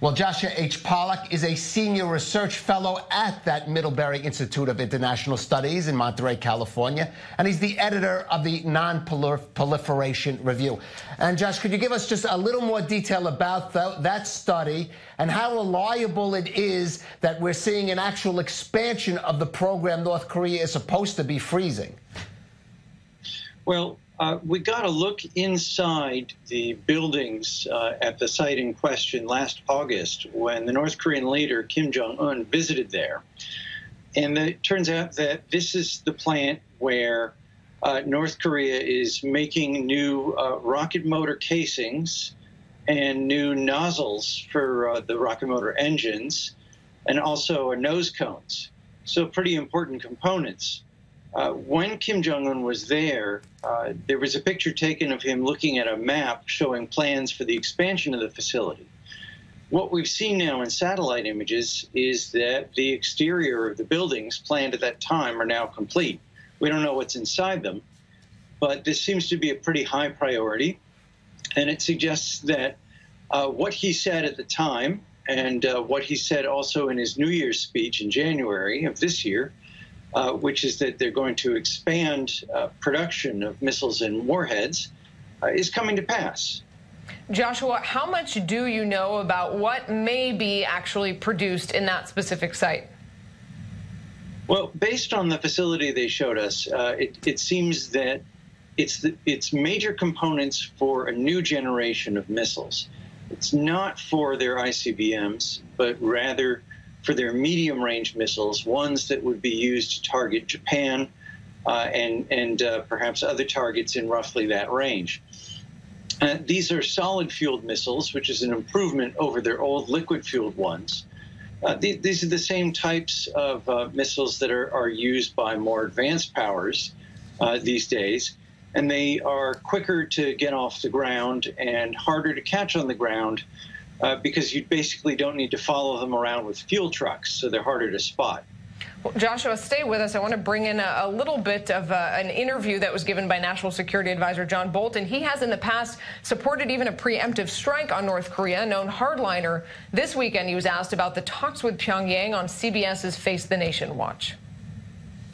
Well, Joshua H. Pollack is a senior research fellow at that Middlebury Institute of International Studies in Monterey, California, and he's the editor of the Non-Proliferation Review. And Josh, could you give us just a little more detail about the, that study and how reliable it is that we're seeing an actual expansion of the program North Korea is supposed to be freezing? Well, uh, we got a look inside the buildings uh, at the site in question last August when the North Korean leader Kim Jong un visited there. And it turns out that this is the plant where uh, North Korea is making new uh, rocket motor casings and new nozzles for uh, the rocket motor engines and also nose cones. So, pretty important components. Uh, when Kim Jong un was there, uh, there was a picture taken of him looking at a map showing plans for the expansion of the facility. What we've seen now in satellite images is that the exterior of the buildings planned at that time are now complete. We don't know what's inside them, but this seems to be a pretty high priority. And it suggests that uh, what he said at the time and uh, what he said also in his New Year's speech in January of this year uh, which is that they're going to expand uh, production of missiles and warheads, uh, is coming to pass. Joshua, how much do you know about what may be actually produced in that specific site? Well, based on the facility they showed us, uh, it, it, seems that it's, the, it's major components for a new generation of missiles. It's not for their ICBMs, but rather for their medium range missiles, ones that would be used to target Japan uh, and, and uh, perhaps other targets in roughly that range. Uh, these are solid fueled missiles, which is an improvement over their old liquid fueled ones. Uh, th these are the same types of uh, missiles that are, are used by more advanced powers uh, these days and they are quicker to get off the ground and harder to catch on the ground uh, because you basically don't need to follow them around with fuel trucks, so they're harder to spot. Well, Joshua, stay with us. I want to bring in a, a little bit of uh, an interview that was given by National Security Advisor John Bolton. He has in the past supported even a preemptive strike on North Korea, known hardliner. This weekend, he was asked about the talks with Pyongyang on CBS's Face the Nation watch.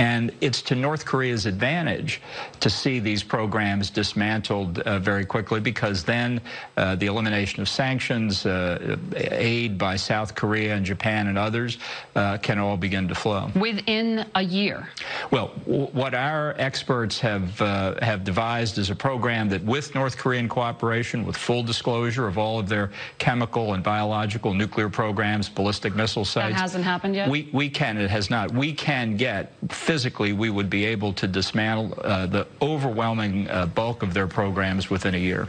And it's to North Korea's advantage to see these programs dismantled uh, very quickly because then uh, the elimination of sanctions, uh, aid by South Korea and Japan and others uh, can all begin to flow. Within a year? Well, what our experts have, uh, have devised is a program that with North Korean cooperation, with full disclosure of all of their chemical and biological nuclear programs, ballistic missile sites. That hasn't happened yet? We, we can, it has not. We can get physically, we would be able to dismantle uh, the overwhelming uh, bulk of their programs within a year.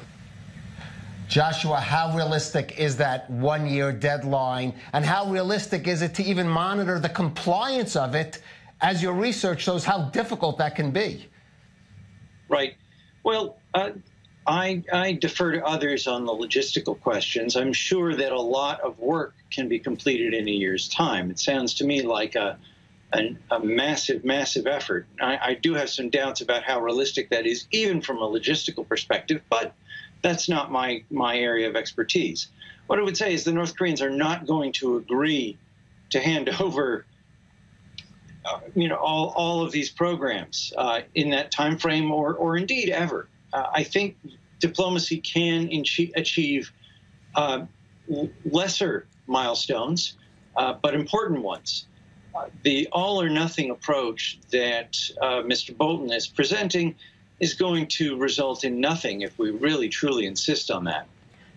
Joshua, how realistic is that one year deadline? And how realistic is it to even monitor the compliance of it as your research shows how difficult that can be? Right. Well, uh, I, I, defer to others on the logistical questions. I'm sure that a lot of work can be completed in a year's time. It sounds to me like a a, a massive, massive effort. I, I, do have some doubts about how realistic that is, even from a logistical perspective, but that's not my, my area of expertise. What I would say is the North Koreans are not going to agree to hand over uh, you know all, all of these programs uh, in that time frame or, or indeed ever. Uh, I think diplomacy can achieve uh, lesser milestones, uh, but important ones the all or nothing approach that uh, Mr. Bolton is presenting is going to result in nothing if we really truly insist on that.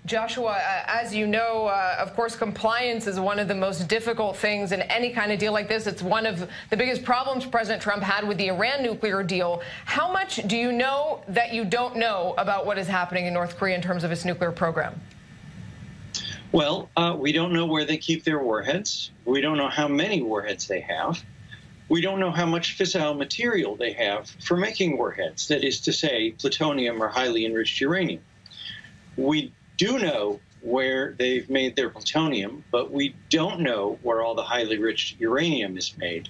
Joshua, uh, as you know, uh, of course, compliance is one of the most difficult things in any kind of deal like this. It's one of the biggest problems President Trump had with the Iran nuclear deal. How much do you know that you don't know about what is happening in North Korea in terms of its nuclear program? Well, uh, we don't know where they keep their warheads. We don't know how many warheads they have. We don't know how much fissile material they have for making warheads, that is to say, plutonium or highly enriched uranium. We do know where they've made their plutonium, but we don't know where all the highly enriched uranium is made.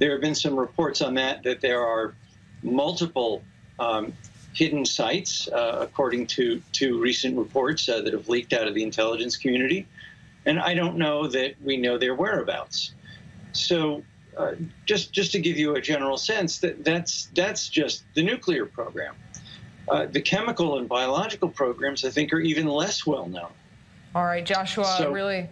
There have been some reports on that that there are multiple um, hidden sites, uh, according to, to recent reports uh, that have leaked out of the intelligence community. and I don't know that we know their whereabouts. So, uh, just just to give you a general sense, that that's that's just the nuclear program. Uh, the chemical and biological programs, I think, are even less well known. All right, Joshua, so, really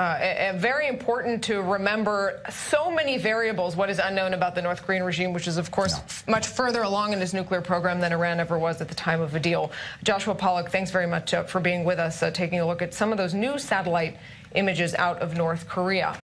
uh, very important to remember so many variables, what is unknown about the North Korean regime, which is, of course, no. much further along in its nuclear program than Iran ever was at the time of a deal. Joshua Pollack, thanks very much uh, for being with us, uh, taking a look at some of those new satellite images out of North Korea.